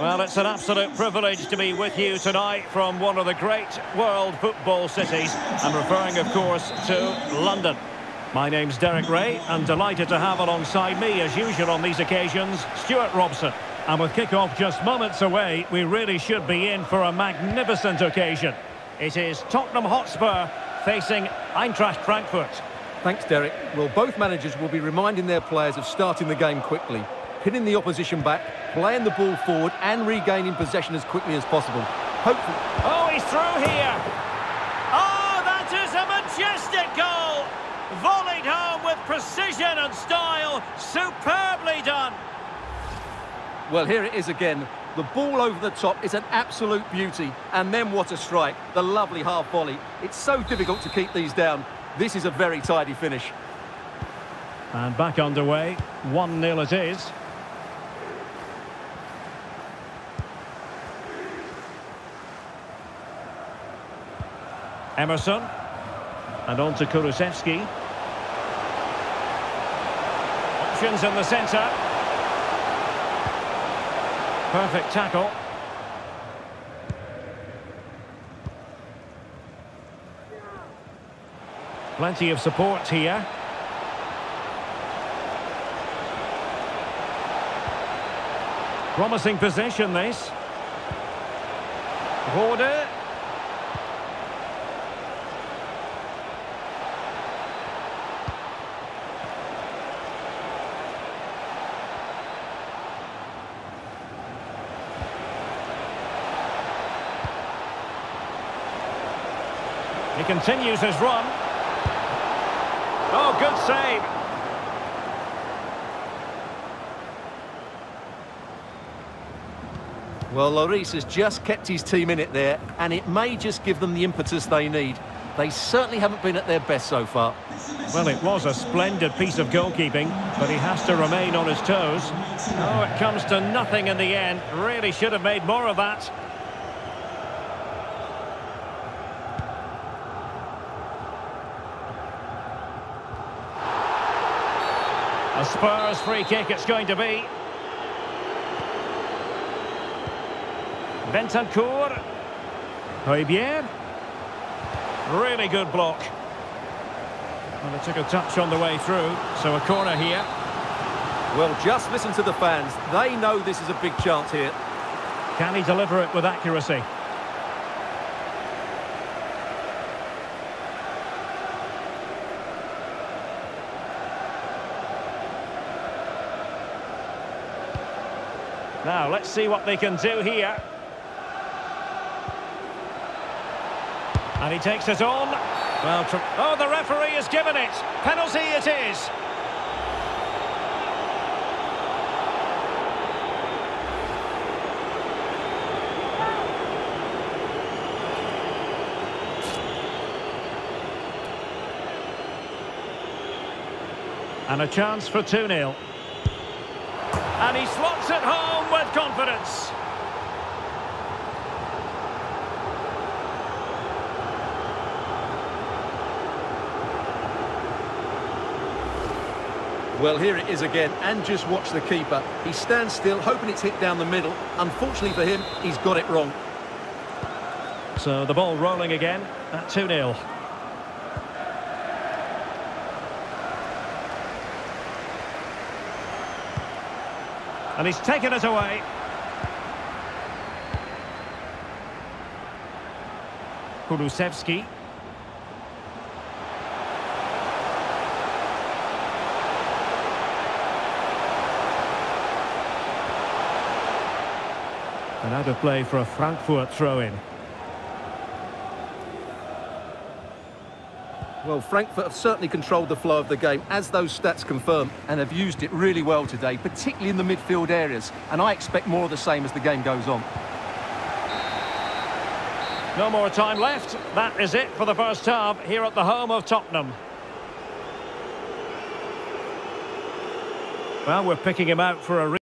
Well, it's an absolute privilege to be with you tonight from one of the great world football cities. I'm referring, of course, to London. My name's Derek Ray, and delighted to have alongside me, as usual on these occasions, Stuart Robson. And with kick-off just moments away, we really should be in for a magnificent occasion. It is Tottenham Hotspur facing Eintracht Frankfurt. Thanks, Derek. Well, both managers will be reminding their players of starting the game quickly, pinning the opposition back, playing the ball forward and regaining possession as quickly as possible. Hopefully... Oh, he's through here! Oh, that is a majestic goal! Volleyed home with precision and style. Superbly done! Well, here it is again. The ball over the top is an absolute beauty. And then what a strike. The lovely half volley. It's so difficult to keep these down. This is a very tidy finish. And back underway. 1-0 it is. Emerson. And on to Kulusevski. Options in the centre. Perfect tackle. Plenty of support here. Promising possession this. Rode. He continues his run. Oh, good save. Well, Lloris has just kept his team in it there, and it may just give them the impetus they need. They certainly haven't been at their best so far. Well, it was a splendid piece of goalkeeping, but he has to remain on his toes. Oh, it comes to nothing in the end. Really should have made more of that. Spurs free kick it's going to be. Bentancur. Højbjerg. Really good block. Well, they took a touch on the way through, so a corner here. Well, just listen to the fans. They know this is a big chance here. Can he deliver it with accuracy? Now, let's see what they can do here. And he takes it on. Well, oh, the referee has given it. Penalty it is. And a chance for 2-0. And he slots it home with confidence. Well, here it is again, and just watch the keeper. He stands still, hoping it's hit down the middle. Unfortunately for him, he's got it wrong. So the ball rolling again at 2-0. And he's taken it away. Kulusevski. And out of play for a Frankfurt throw-in. Well, Frankfurt have certainly controlled the flow of the game, as those stats confirm, and have used it really well today, particularly in the midfield areas. And I expect more of the same as the game goes on. No more time left. That is it for the first half here at the home of Tottenham. Well, we're picking him out for a